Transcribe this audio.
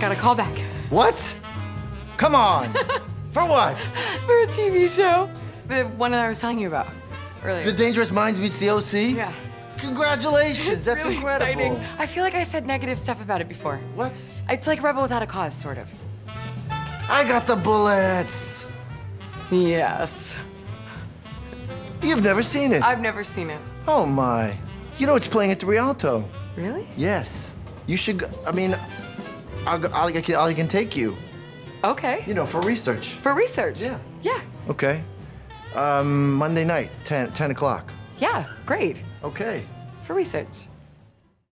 got a call back What? Come on. For what? for a TV show. The one that I was telling you about earlier. The Dangerous Minds meets the OC? yeah. Congratulations. That's really incredible. Exciting. I feel like I said negative stuff about it before. What? It's like Rebel Without a Cause, sort of. I got the bullets. Yes. You've never seen it. I've never seen it. Oh my. You know it's playing at the Rialto. Really? Yes. You should. Go, I mean, I'll, I'll, I can, I can take you. Okay. You know, for research. For research. Yeah. Yeah. Okay. Um, Monday night, 10, 10 o'clock. Yeah. Great. Okay. For research.